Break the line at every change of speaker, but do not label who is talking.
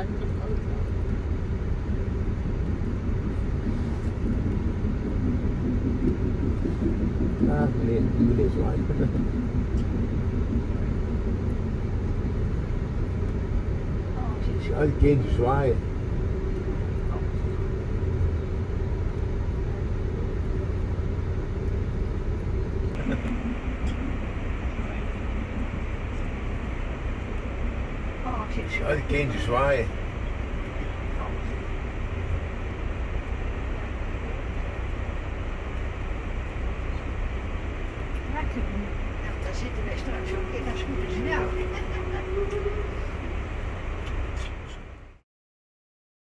Ah, meneer, meneer zwaaien. Ja, die Ja, die kinderen zwaaien.
Ja, daar zitten wij straks ook in, als